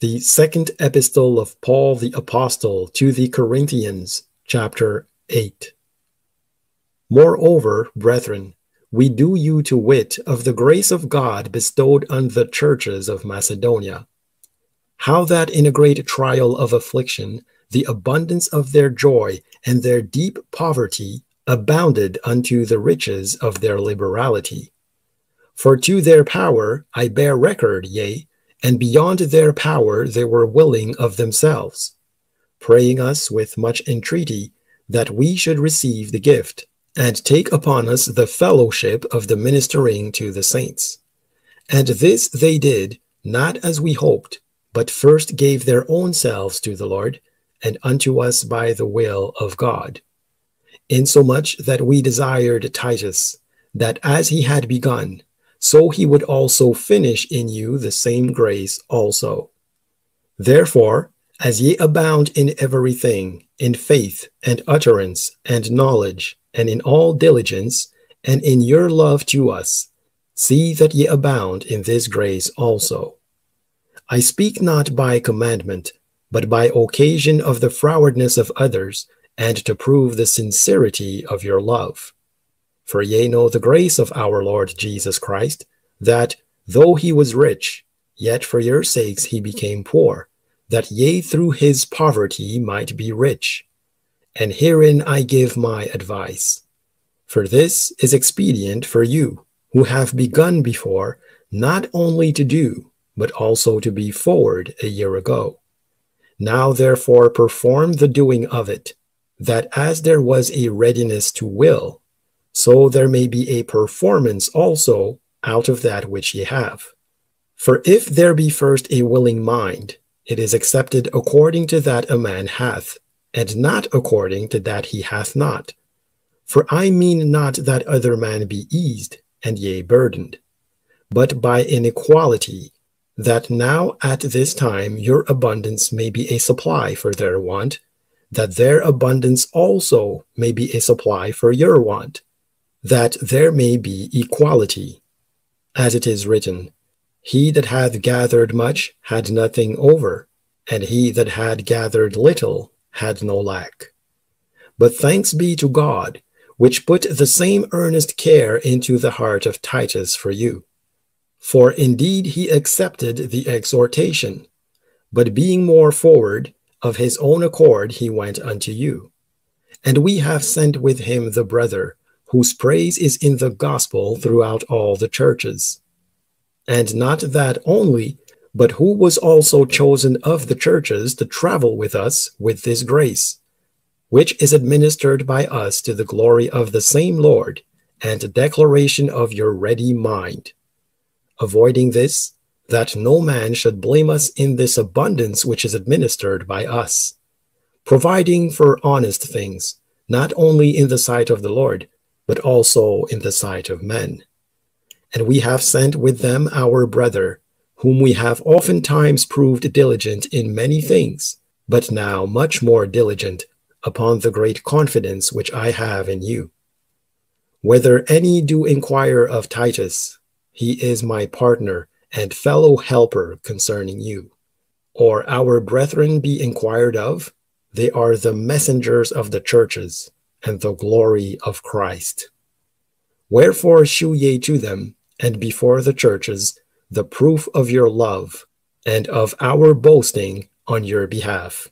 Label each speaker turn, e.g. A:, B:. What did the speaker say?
A: The second epistle of Paul the Apostle to the Corinthians, chapter 8. Moreover, brethren, we do you to wit of the grace of God bestowed on the churches of Macedonia, how that in a great trial of affliction, the abundance of their joy and their deep poverty abounded unto the riches of their liberality. For to their power I bear record, yea, and beyond their power they were willing of themselves, praying us with much entreaty that we should receive the gift, and take upon us the fellowship of the ministering to the saints. And this they did, not as we hoped, but first gave their own selves to the Lord, and unto us by the will of God. Insomuch that we desired Titus, that as he had begun, so he would also finish in you the same grace also. Therefore, as ye abound in everything, in faith and utterance and knowledge, and in all diligence, and in your love to us, see that ye abound in this grace also. I speak not by commandment, but by occasion of the frowardness of others, and to prove the sincerity of your love. For ye know the grace of our Lord Jesus Christ, that though he was rich, yet for your sakes he became poor, that ye through his poverty might be rich. And herein I give my advice. For this is expedient for you, who have begun before, not only to do, but also to be forward a year ago. Now therefore perform the doing of it, that as there was a readiness to will, so there may be a performance also out of that which ye have. For if there be first a willing mind, it is accepted according to that a man hath, and not according to that he hath not. For I mean not that other man be eased, and yea burdened, but by inequality, that now at this time your abundance may be a supply for their want, that their abundance also may be a supply for your want that there may be equality. As it is written, He that hath gathered much had nothing over, and he that had gathered little had no lack. But thanks be to God, which put the same earnest care into the heart of Titus for you. For indeed he accepted the exhortation, but being more forward, of his own accord he went unto you. And we have sent with him the brother, whose praise is in the gospel throughout all the churches. And not that only, but who was also chosen of the churches to travel with us with this grace, which is administered by us to the glory of the same Lord and declaration of your ready mind. Avoiding this, that no man should blame us in this abundance which is administered by us, providing for honest things, not only in the sight of the Lord, but also in the sight of men. And we have sent with them our brother, whom we have oftentimes proved diligent in many things, but now much more diligent upon the great confidence which I have in you. Whether any do inquire of Titus, he is my partner and fellow helper concerning you. Or our brethren be inquired of, they are the messengers of the churches and the glory of Christ. Wherefore shew ye to them, and before the churches, the proof of your love, and of our boasting on your behalf.